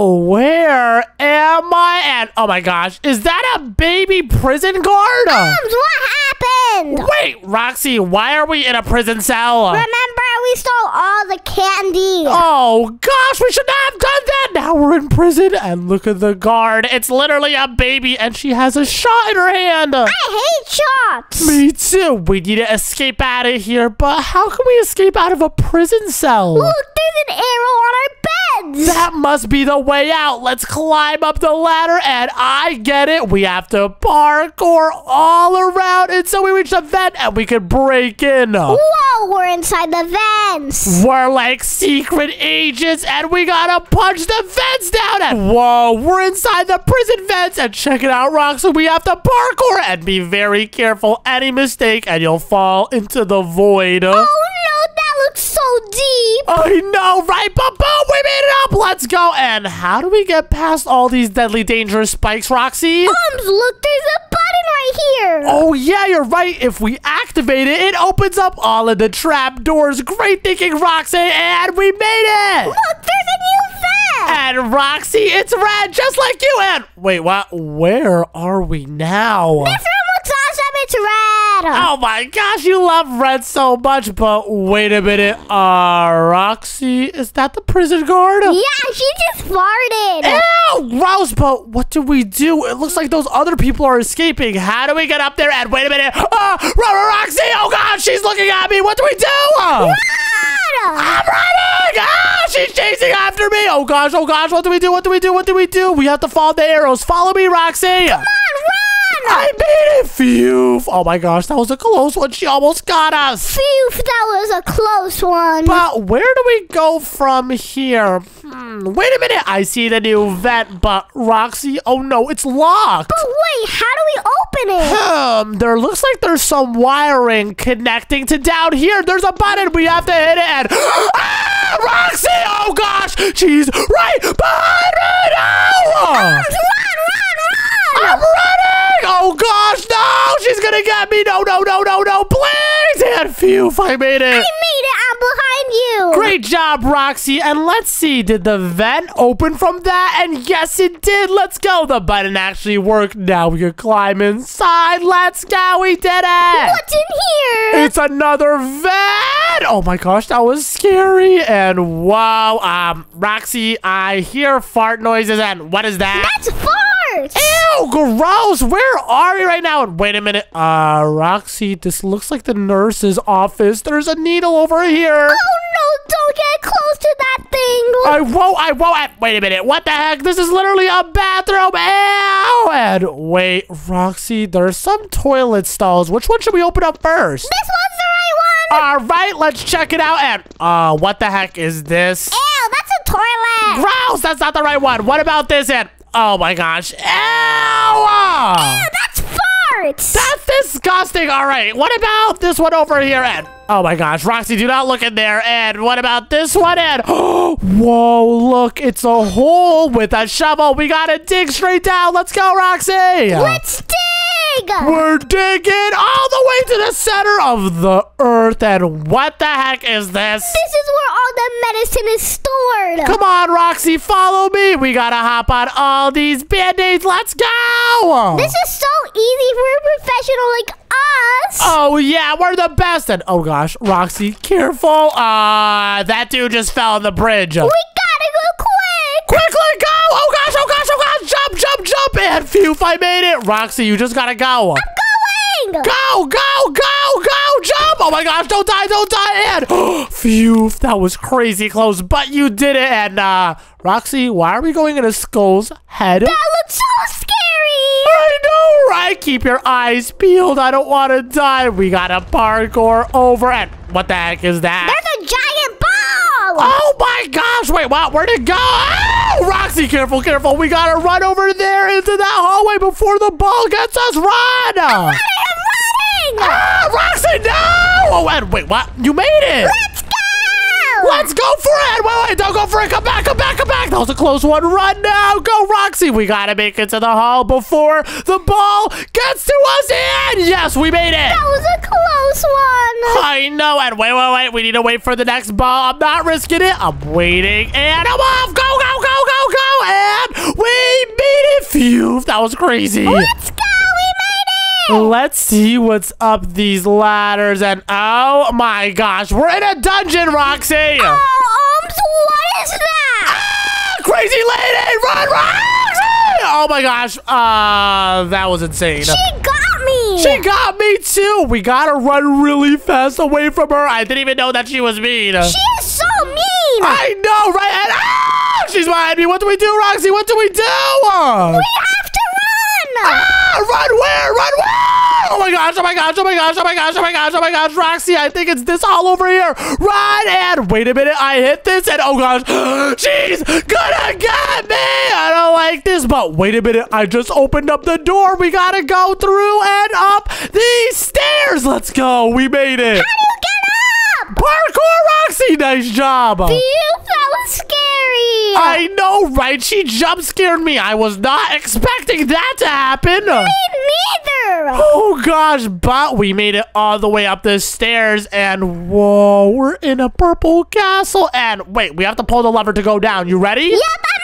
Where am I? at? oh my gosh, is that a baby prison guard? Bums, what happened? Wait, Roxy, why are we in a prison cell? Remember, we stole all the candy. Oh gosh, we should not have done that. Now we're in prison, and look at the guard. It's literally a baby, and she has a shot in her hand. I hate shots. Me too. We need to escape out of here, but how can we escape out of a prison cell? Look, there's an arrow on our That must be the way out. Let's climb up the ladder, and I get it. We have to parkour all around until we reach the vent, and we can break in. Whoa, we're inside the vents. We're like secret agents, and we gotta punch the vents down. And whoa, we're inside the prison vents, and check it out, Roxy. We have to parkour and be very careful. Any mistake, and you'll fall into the void. Oh deep. I know, right? But boom, we made it up. Let's go. And how do we get past all these deadly, dangerous spikes, Roxy? Look, there's a button right here. Oh, yeah, you're right. If we activate it, it opens up all of the trap doors. Great thinking, Roxy. And we made it. Look, there's a new. And Roxy, it's red, just like you. And wait, what? Where are we now? This room looks awesome. It's Oh my gosh, you love red so much. But wait a minute. Uh, Roxy, is that the prison guard? Yeah, she just farted. Ew, gross, but what do we do? It looks like those other people are escaping. How do we get up there? And wait a minute. Uh, Ro- Roxy, oh God, she's looking at me. What do we do? Run. I'm running! Ah, she's chasing after me! Oh gosh, oh gosh, what do we do? What do we do? What do we do? We have to follow the arrows. Follow me, Roxy! Come on. I made it! Phew! Oh my gosh, that was a close one. She almost got us. Phew, that was a close one. But where do we go from here? Hmm, wait a minute. I see the new vent, but Roxy, oh no, it's locked. But wait, how do we open it? Um, there looks like there's some wiring connecting to down here. There's a button. We have to hit it. And ah, Roxy! Oh gosh, she's right behind me now. Run, run, run. I'm running! Oh gosh, no! She's gonna get me! No, no, no, no, no! Please! And phew, I made I it! made it. I'm behind you. Great job, Roxy. And let's see, did the vent open from that? And yes, it did. Let's go. The button actually worked. Now we can climb inside. Let's go. We did it. What's in here? It's another vent. Oh my gosh, that was scary. And wow, um, Roxy, I hear fart noises. And what is that? That's farts. Gross. Where are we right now? And wait a minute. Uh, Roxy, this looks like the nurse's office. There's a needle over here. Oh no, don't get close to that thing. I won't, I won't. Wait a minute. What the heck? This is literally a bathroom. Ew. And wait, Roxy, there's some toilet stalls. Which one should we open up first? This one's the right one. All right, let's check it out. And, uh, what the heck is this? Ew, that's a toilet. Gross. That's not the right one. What about this? And, oh my gosh. Ew. Ew, oh, that's farts. That's disgusting. All right. What about this one over here, Ed? Oh my gosh, Roxy, do not look in there. And what about this one, Ed? Whoa, look, it's a hole with a shovel. We gotta dig straight down. Let's go, Roxy. Let's dig. We're digging all the way to the center of the earth. And what the heck is this? This is where all the medicine is stored. Come on, Roxy, follow me. We gotta hop on all these band-aids. Let's go. This is so easy for a professional like us. Oh yeah, we're the best. And oh gosh, Roxy, careful. Uh, that dude just fell on the bridge. We gotta go quick. Quickly And phew, I made it. Roxy, you just gotta go. I'm going. Go, go, go, go! Jump! Oh my gosh, don't die, don't die! And phew, that was crazy close, but you did it. And uh, Roxy, why are we going in a skull's head? That looks so scary. I know, right? Keep your eyes peeled. I don't want to die. We gotta parkour over it. What the heck is that? There's a giant ball. Oh my gosh! Wait, what? Where'd it go? Roxy, careful, careful. We gotta run over there into that hallway before the ball gets us. Run! I'm running. Ah, Roxy, no! Oh, and wait, what? You made it! Let's go. Let's go for it! Wait, wait, don't go for it! Come back, come back, come back! That was a close one. Run now! Go, Roxy! We gotta make it to the hall before the ball gets to us! And yes, we made it! That was a close one. I know, and wait, wait, wait. We need to wait for the next ball. I'm not risking it. I'm waiting, and I'm off. Go, go, go, go, go. And we beat it. Phew. That was crazy. Let's go. We made it. Let's see what's up these ladders. And oh my gosh, we're in a dungeon, Roxy. Oh, Omz, what is that? Ah, crazy lady, run, Roxy! Oh my gosh, uh, that was insane. She got me. She got me too. We gotta run really fast away from her. I didn't even know that she was mean. She is so mean. I know, right? And ah, she's behind me. What do we do, Roxy? What do we do? we have to run. Ah, run where? Run where? Oh my gosh, oh my gosh, oh my gosh, oh my gosh, oh my gosh, oh my gosh, Roxy, I think it's this all over here. Run and wait a minute, I hit this and oh gosh, she's gonna get me. I don't like this, but wait a minute, I just opened up the door. We gotta go through and up these stairs. Let's go, we made it. How do you get up? Parkour, Roxy, nice job. Phew, that was scary. I know, right? She jump scared me. I was not expecting that to happen. Me neither. Oh gosh, but we made it all the way up the stairs and whoa, we're in a purple castle. And wait, we have to pull the lever to go down. You ready? Yep, I'm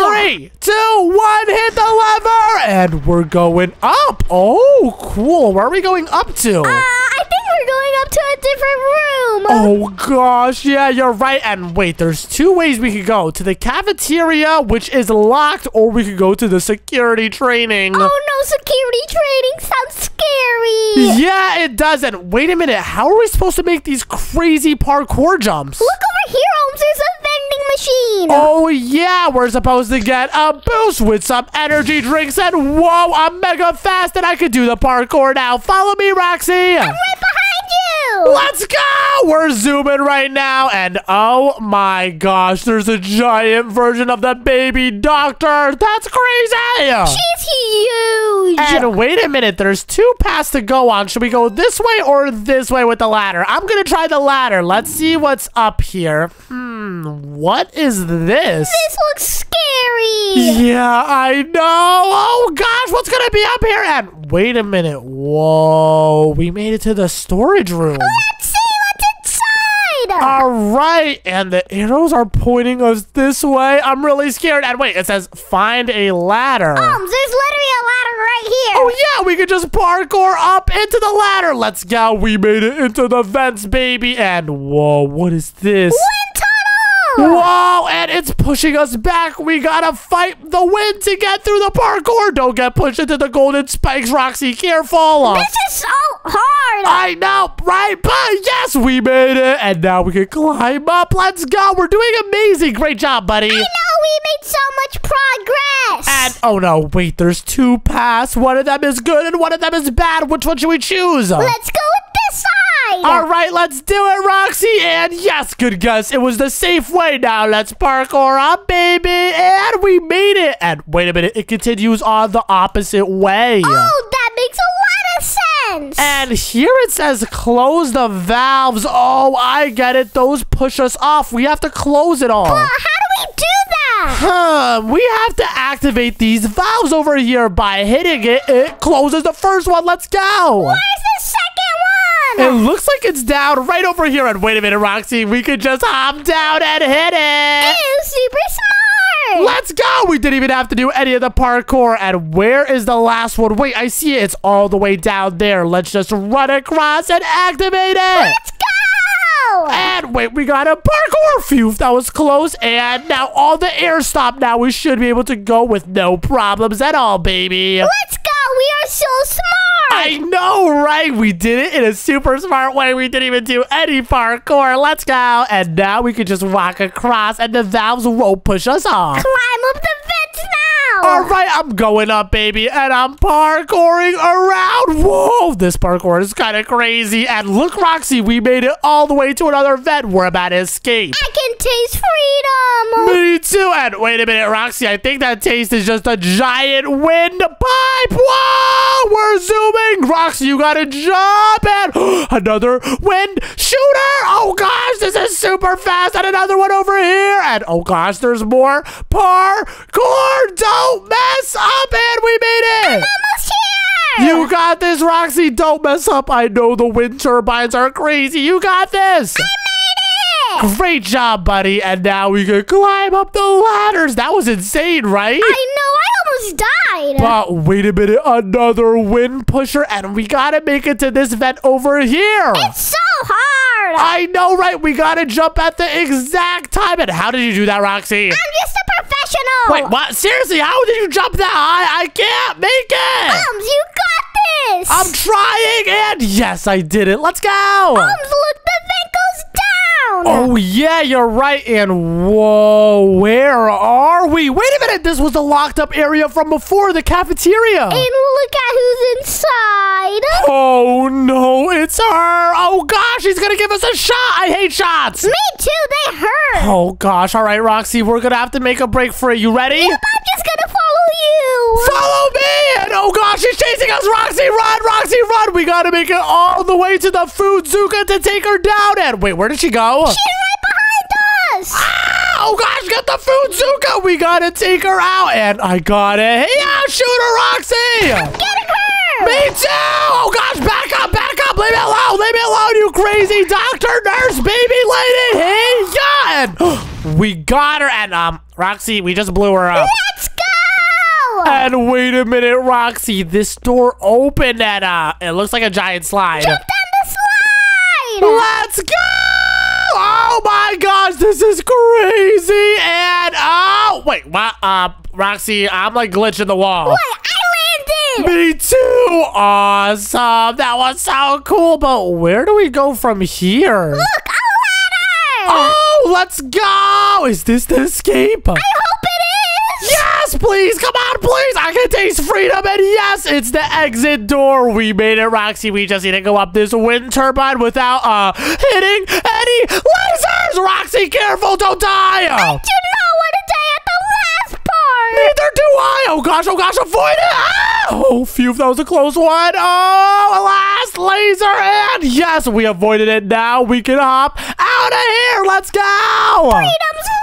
ready. Three, two, one, hit the lever! And we're going up. Oh, cool. Where are we going up to? Uh, I think we're going up to a different room. Oh gosh, yeah, you're right. And wait, there's two ways we could go. To the cafeteria, which is locked, or we could go to the security training. Oh no, security training sounds scary. Yeah, it does. And wait a minute, how are we supposed to make these crazy parkour jumps? Look over here, Holmes. There's a we're supposed to get a boost with some energy drinks and whoa, I'm mega fast and I could do the parkour now. Follow me, Roxy. I'm right behind you. Let's go! We're zooming right now, and oh my gosh, there's a giant version of the baby doctor. That's crazy! She's huge. And wait a minute, there's two paths to go on. Should we go this way or this way with the ladder? I'm gonna try the ladder. Let's see what's up here. Hmm, what is this? this looks scary. Yeah, I know. Oh gosh, what's gonna be up here? And wait a minute. Whoa, we made it to the storage room. Let's see what's inside. All right, and the arrows are pointing us this way. I'm really scared. And wait, it says find a ladder. Holmes, there's literally a ladder right here. Oh yeah, we could just parkour up into the ladder. Let's go. We made it into the vents, baby. And whoa, what is this? Whoa, and it's pushing us back. We gotta fight the wind to get through the parkour. Don't get pushed into the golden spikes, Roxy. Careful. This is so hard. I know, right? But yes, we made it. And now we can climb up. Let's go. We're doing amazing. Great job, buddy. I know we made so much progress. And oh no, wait, there's two paths. One of them is good and one of them is bad. Which one should we choose? Let's go All right, let's do it, Roxy. And yes, good guess. It was the safe way. Now let's parkour up, baby. And we made it. And wait a minute, it continues on the opposite way. Oh, that makes a lot of sense. And here it says close the valves. Oh, I get it. Those push us off. We have to close it all. But how do we do that? Huh, we have to activate these valves over here by hitting it. It closes the first one. Let's go. Where's the second It looks like it's down right over here. And wait a minute, Roxy. We could just hop down and hit it. Ew, super smart. Let's go. We didn't even have to do any of the parkour. And where is the last one? Wait, I see it. It's all the way down there. Let's just run across and activate it. Let's go. And wait, we got a parkour. Phew, that was close. And now all the air stopped. Now we should be able to go with no problems at all, baby. Let's go. We are so smart. I know, right? We did it in a super smart way. We didn't even do any parkour. Let's go. And now we can just walk across and the valves won't push us off. Climb up the. All right, I'm going up, baby, and I'm parkouring around. Whoa, this parkour is kind of crazy. And look, Roxy, we made it all the way to another vent. We're about to escape. I can taste freedom. Me too. And wait a minute, Roxy, I think that taste is just a giant wind pipe. Whoa, we're zooming. Roxy, you gotta jump. And another wind shooter. This is super fast. And another one over here. And oh, gosh, there's more parkour. Don't mess up. And we made it. Almost here. You got this, Roxy. Don't mess up. I know the wind turbines are crazy. You got this. Great job, buddy. And now we can climb up the ladders. That was insane, right? I know. I almost died. But wait a minute, another wind pusher, and we gotta make it to this vent over here. It's so I know, right? We gotta jump at the exact time. And how did you do that, Roxy? I'm just a professional. Wait, what? Seriously, how did you jump that high? I can't make it. Omz, you got this. I'm trying, and yes, I did it. Let's go. Omz, look, the vent goes down. Oh, yeah, you're right. And whoa, where are we? Wait a minute. This was the locked up area from before the cafeteria. And look at who's inside. Oh, no, it's her. Oh, gosh, she's going to give us a shot. I hate shots. Me too, they hurt. Oh, gosh. All right, Roxy, we're going to have to make a break for it. You ready? I'm just gonna follow you. Follow me! And oh gosh, she's chasing us! Roxy, run! Roxy, run! We gotta make it all the way to the food Zuka to take her down. And wait, where did she go? She's right behind us. Ah, oh gosh, get the food Zuka! We gotta take her out. And I got it. Yeah, shoot her, Roxy! I'm Getting her. Me too! Oh gosh, back up, back up! Leave me alone! Leave me alone, you crazy doctor, nurse, baby lady! Hey, yeah! And we got her. And um, Roxy, we just blew her up. Let's go. And wait a minute, Roxy. This door opened and uh it looks like a giant slide. Jump down the slide. Let's go! Oh my gosh, this is crazy! And oh wait, what uh Roxy, I'm like glitching the wall. Wait, I landed. Me too! Awesome! That was so cool, but where do we go from here? Look, a ladder. Oh, let's go! Is this the escape? I hope it is. Yes, please, come on, please. I can taste freedom, and yes, it's the exit door. We made it, Roxy. We just need to go up this wind turbine without uh hitting any lasers. Roxy, careful, don't die. Do not want to die at the last part. Neither do I. Oh gosh, oh gosh, avoid it. Ah! Oh, phew, that was a close one. Oh, last laser, and yes, we avoided it. Now we can hop out of here. Let's go. Freedom's.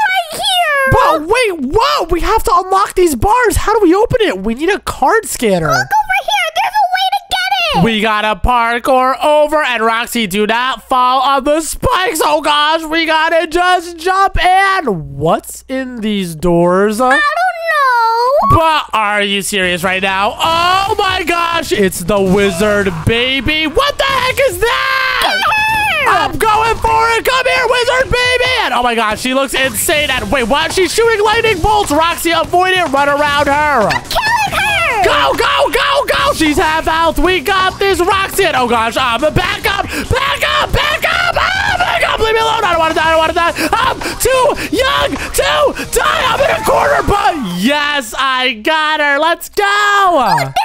But wait, whoa! We have to unlock these bars. How do we open it? We need a card scanner. Look over here. There's a way to get it. We gotta parkour over, and Roxy, do not fall on the spikes. Oh gosh, we gotta just jump in. What's in these doors? I don't know. But are you serious right now? Oh my gosh, it's the wizard baby. What the heck is that? I'm going for it. Come here, wizard baby. And oh my gosh, she looks insane. And wait, what? She's shooting lightning bolts. Roxy, avoid it. Run around her. Killing her. Go, go, go, go! She's half health. We got this, Roxy. Oh gosh, um, back up, back up, back up, ah, back up. Leave me alone. I don't want to die. I don't want to die. I'm too young to die. I'm in a corner, but yes, I got her. Let's go. This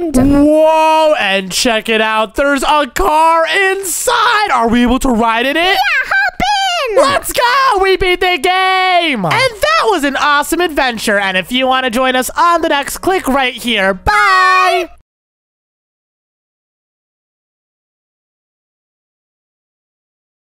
Whoa, and check it out. There's a car inside. Are we able to ride in it? Yeah, hop in. Let's go! We beat the game! And that was an awesome adventure. And if you want to join us on the next, click right here. Bye!